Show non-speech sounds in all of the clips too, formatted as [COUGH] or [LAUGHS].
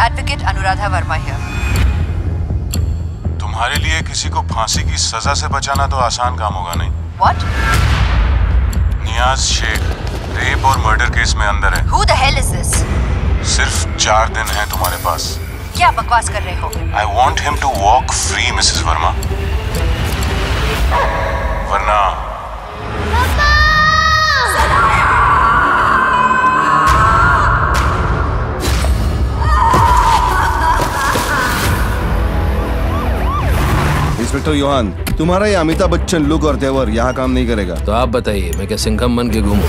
Advocate Anuradha Verma here तुम्हारे लिए किसी को फांसी की सजा से बचाना तो आसान काम होगा नहीं। व्हाट नियाज शेख रेप और मर्डर केस में अंदर है। Who the hell is this सिर्फ़ चार दिन है तुम्हारे पास। क्या बकवास कर रहे हो? I want him to walk free Mrs Verma inspector Yohan तुम्हारा ये अमिताभ बच्चन लुक और तेवर यहाँ काम नहीं करेगा. तो आप बताइए मैं क्या सिंघम बन के घूमूं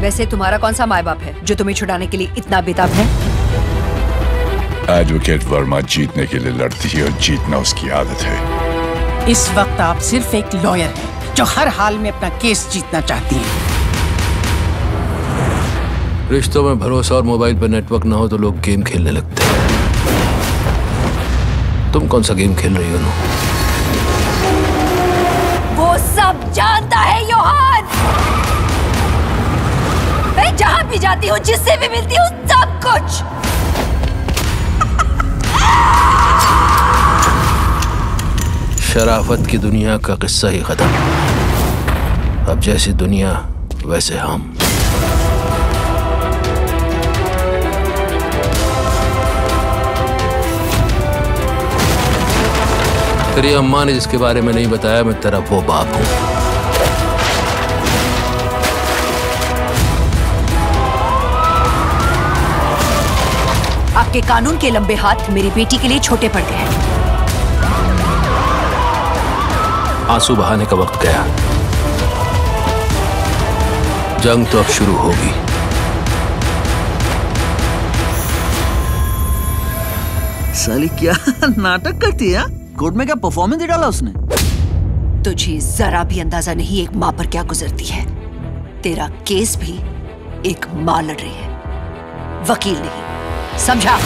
वैसे तुम्हारा कौन सा माए बाप है जो तुम्हें छुड़ाने के लिए इतना बेताब है? एडवोकेट वर्मा जीतने के लिए लड़ती है और जीतना उसकी आदत है। इस वक्त आप सिर्फ़ एक लॉयर हैं जो हर हाल में अपना केस जीतना चाहती हैं। रिश्तों में भरोसा और मोबाइल पर नेटवर्क ना हो तो लोग गेम खेलने लगते हैं। तुम कौन सा गेम खेल रही हो नो? वो सब जानता है योहान। मैं जहाँ भी जाती हूँ जिससे भी मिलती हूँ सब कुछ। शराफत की दुनिया का किस्सा ही खत्म। अब जैसी दुनिया वैसे हम। तेरी अम्मा ने जिसके बारे में नहीं बताया मैं तेरा वो बाप हूँ। आपके कानून के लंबे हाथ मेरी बेटी के लिए छोटे पड़ गए हैं। आँसू बहाने का वक्त गया। जंग तो अब शुरू होगी। साली क्या [LAUGHS] नाटक करती है? कोर्ट में क्या परफॉर्मेंस डाला उसने? तुझे जरा भी अंदाज़ा नहीं एक माँ पर क्या गुजरती है। तेरा केस भी एक माँ लड़ रही है। वकील नहीं। समझा?